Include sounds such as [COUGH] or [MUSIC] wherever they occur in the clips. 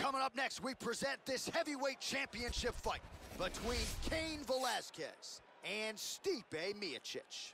Coming up next, we present this heavyweight championship fight between Cain Velasquez and Stipe Miocic.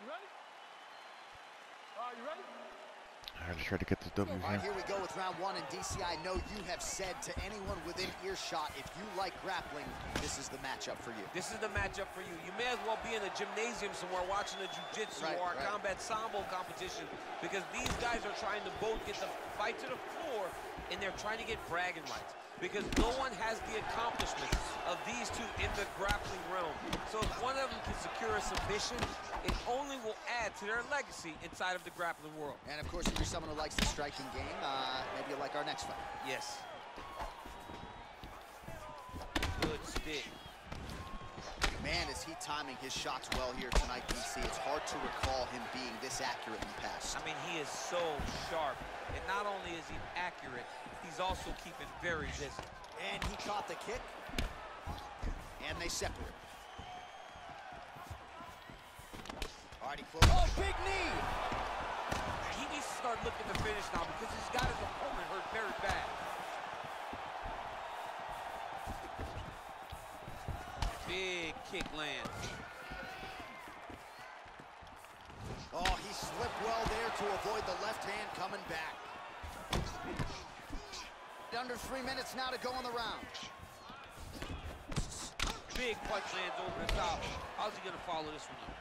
You ready? Are you ready? I just try to get this W All right, here. here we go with round one. And DC, I know you have said to anyone within earshot, if you like grappling, this is the matchup for you. This is the matchup for you. You may as well be in a gymnasium somewhere watching a jiu-jitsu Right, or a right. combat sambo competition because these guys are trying to both get the fight to the floor and they're trying to get bragging rights because no one has the accomplishments of these two in the grappling realm. So if one of them can secure a submission, it only will add to their legacy inside of the grappling world. And of course, if you're someone who likes the striking game, uh, maybe you'll like our next fight. Yes. Good stick. Man, is he timing his shots well here tonight, DC. It's hard to recall him being this accurate in the past. I mean, he is so sharp. And not only is he accurate, he's also keeping very busy. And he caught the kick. And they separate. Right, he. Oh, big knee! He needs to start looking to finish now because he's got his opponent hurt very bad. Big kick lands. Oh, he slipped well there to avoid the left hand coming back. Under three minutes now to go in the round. Big punch lands over the top. How's he gonna follow this one up?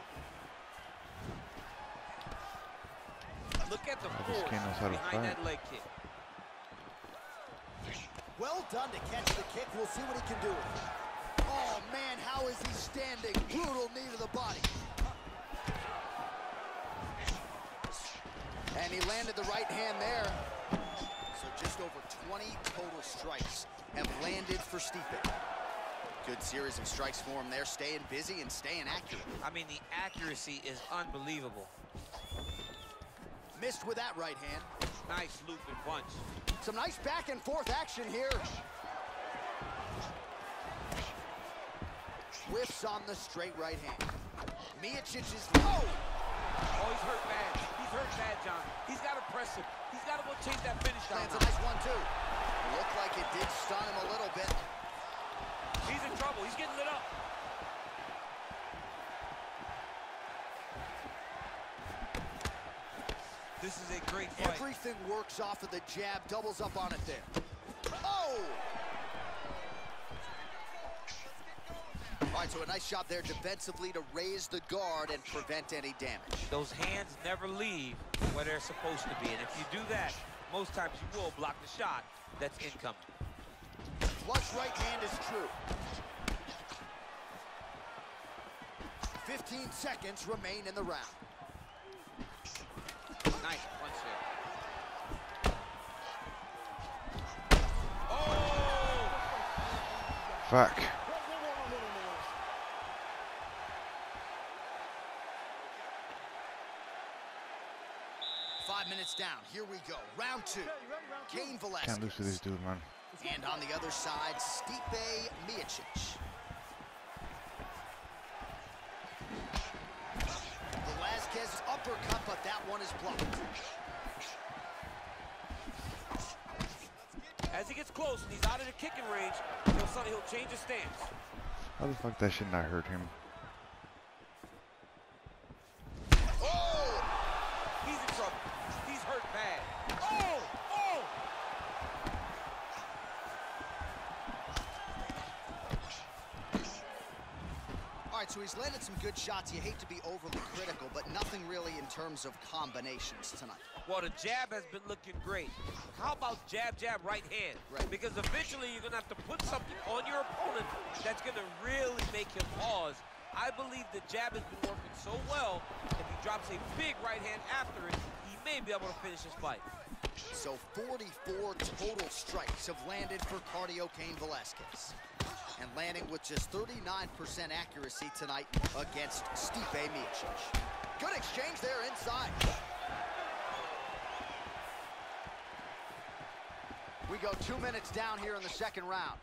Look at the this force kid knows behind fight. that leg kick. Well done to catch the kick. We'll see what he can do. Oh, man, how is he standing? Brutal knee to the body. And he landed the right hand there. So just over 20 total strikes have landed for Stipe. Good series of strikes for him there, staying busy and staying accurate. I mean, the accuracy is unbelievable. Missed with that right hand. Nice looping punch. Some nice back and forth action here. Whiffs on the straight right hand. Miocic is low. Oh, he's hurt bad. He's hurt bad, John. He's got to press him. He's got to go chase that finish down. Lands a nice one, too. Looked like it did stun him a little bit. He's in trouble. He's getting lit up. This is a great fight. Everything works off of the jab, doubles up on it there. Oh! All right, so a nice job there defensively to raise the guard and prevent any damage. Those hands never leave where they're supposed to be. And if you do that, most times you will block the shot that's incoming. Flush right hand is true. 15 seconds remain in the round. Fuck. Five minutes down. Here we go. Round two. Okay, you ready? Round two. Cain Can't lose to this dude, man. And on the other side, Stipe Miocic. Velasquez uppercut, but that one is blocked. As he gets close and he's out of the kicking range, he'll, he'll change his stance. How the fuck that should not hurt him? Oh! He's in trouble. He's hurt bad. Oh! Oh! All right, so he's landed some good shots. You hate to be overly critical, but nothing really in terms of combinations tonight. Well, the jab has been looking great. How about jab, jab, right hand? Right. Because eventually you're going to have to put something on your opponent that's going to really make him pause. I believe the jab has been working so well, if he drops a big right hand after it, he may be able to finish his fight. So 44 total strikes have landed for Cardio Cain Velasquez. And landing with just 39% accuracy tonight against Stipe Miocic. Good exchange there inside. We go two minutes down here in the second round.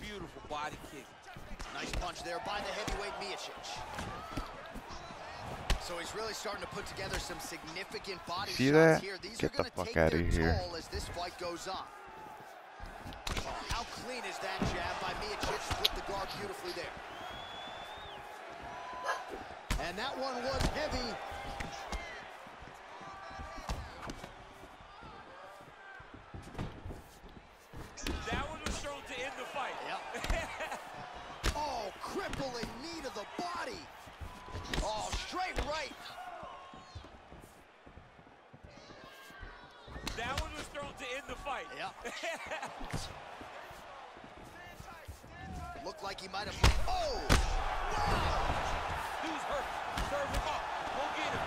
Beautiful body kick. Nice punch there by the heavyweight Miocic. So he's really starting to put together some significant body See shots that? here. These Get are the going to fuck take outta their here. toll as this fight goes on. Clean is that jab by Miocic? Put the guard beautifully there. And that one was heavy. That one was thrown to end the fight. Yep. [LAUGHS] oh, crippling knee to the body. Oh, straight right. That one was thrown to end the fight. Yep. [LAUGHS] Looked like he might have. Oh! Wow! Dude's hurt. Serve him up. Go get him.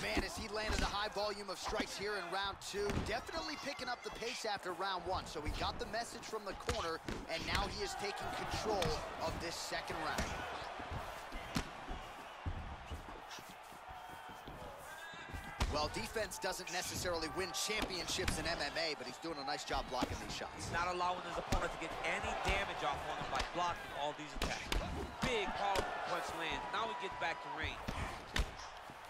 Man, as he landed a high volume of strikes here in round two, definitely picking up the pace after round one. So he got the message from the corner, and now he is taking control of this second round. Well, defense doesn't necessarily win championships in MMA, but he's doing a nice job blocking these shots. He's not allowing his opponent to get any damage off on him by blocking all these attacks. Big, powerful punch lands. Now he gets back to range.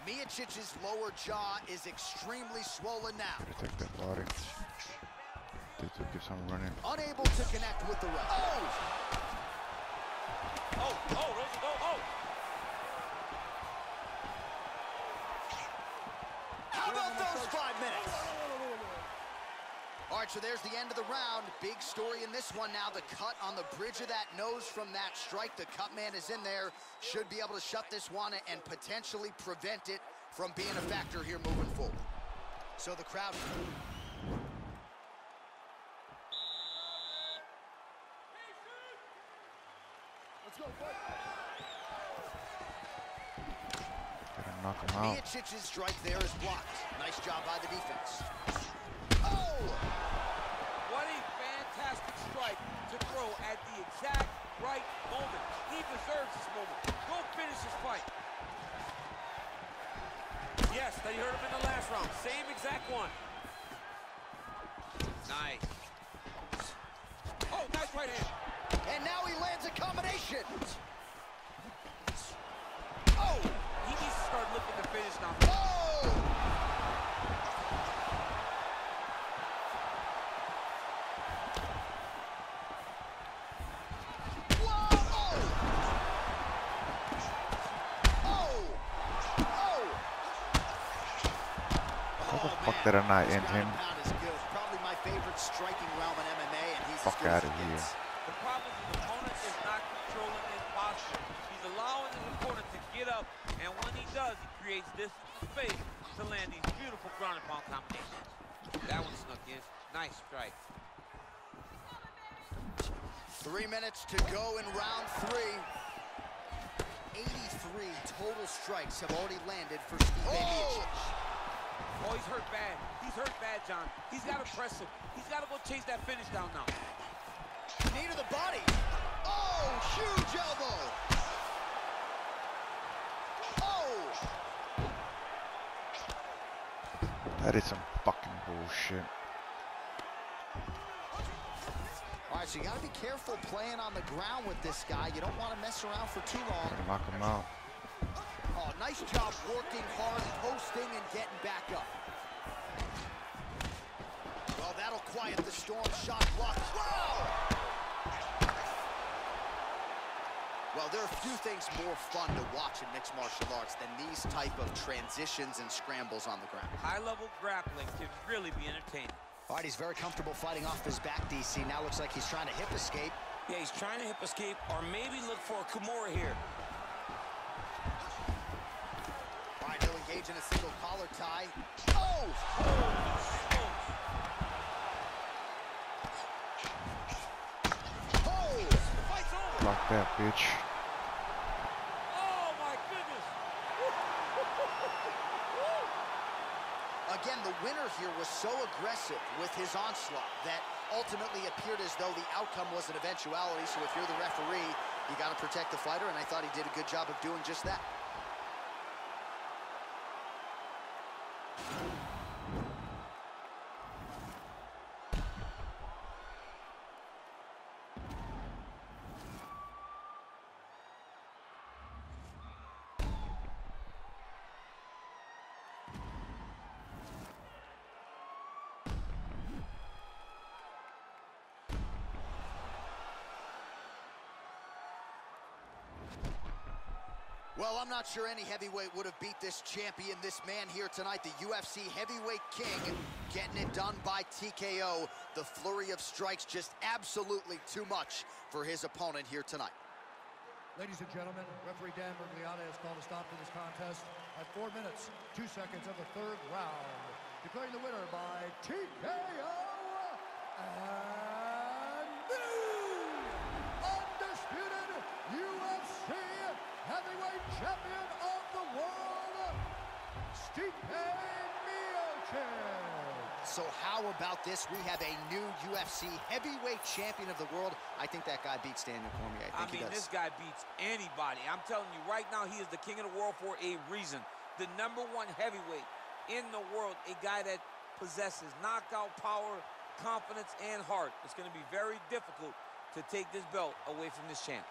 Miocic's lower jaw is extremely swollen now. Protect that body. Dude, to give some running. Unable to connect with the right. Oh! Oh, oh, those go, oh. How about those five minutes? All right, so there's the end of the round. Big story in this one now. The cut on the bridge of that nose from that strike. The cut man is in there. Should be able to shut this one and potentially prevent it from being a factor here moving forward. So the crowd... Let's go, fight. Gotta knock him out. Miocic's strike there is blocked. Nice job by the defense. Oh! What a fantastic strike to throw at the exact right moment. He deserves this moment. Go finish his fight. Yes, they heard him in the last round. Same exact one. Nice. Oh, nice right hand. And now he lands a combination. Fuck man. did I not end him? and pound is good. Probably my favorite striking realm in MMA, and he's Fuck as good as outta it here. gets. The problem is his opponent is not controlling his posture. He's allowing his opponent to get up, and when he does, he creates and space to land these beautiful ground and pound combinations. That one snuck in. Nice strike. Three minutes to go in round three. 83 total strikes have already landed for Stipe oh! Miocic. Oh, he's hurt bad. He's hurt bad, John. He's got to press him. He's got to go chase that finish down now. Knee to the body. Oh, huge elbow. That is some fucking bullshit. all right, so you got to be careful playing on the ground with this guy. You don't want to mess around for too long. Knock him out. Oh, nice job working hard, posting, and getting back up. Well, that'll quiet the storm. Shot blocked. Wow! Well, there are a few things more fun to watch in mixed martial arts than these type of transitions and scrambles on the ground. High-level grappling can really be entertaining. All right, he's very comfortable fighting off his back, DC. Now looks like he's trying to hip escape. Yeah, he's trying to hip escape or maybe look for a Kimura here. All right, he'll engage in a single collar tie. Oh! Oh! Fight's over. Block that bitch. Oh, my goodness. [LAUGHS] Again, the winner here was so aggressive with his onslaught that ultimately appeared as though the outcome was an eventuality. So if you're the referee, you got to protect the fighter, and I thought he did a good job of doing just that. Well, I'm not sure any heavyweight would have beat this champion, this man here tonight, the UFC heavyweight king, getting it done by TKO. The flurry of strikes just absolutely too much for his opponent here tonight. Ladies and gentlemen, referee Dan Miragliotta has called a stop to this contest at four minutes, two seconds of the third round, declaring the winner by TKO and the undisputed UFC heavyweight champion of the world, Stipe Miocic. So how about this? We have a new UFC heavyweight champion of the world. I think that guy beats Daniel Cormier. I I think mean, he does. this guy beats anybody. I'm telling you, right now, he is the king of the world for a reason. The number one heavyweight in the world, a guy that possesses knockout power, confidence, and heart. It's going to be very difficult to take this belt away from this champ.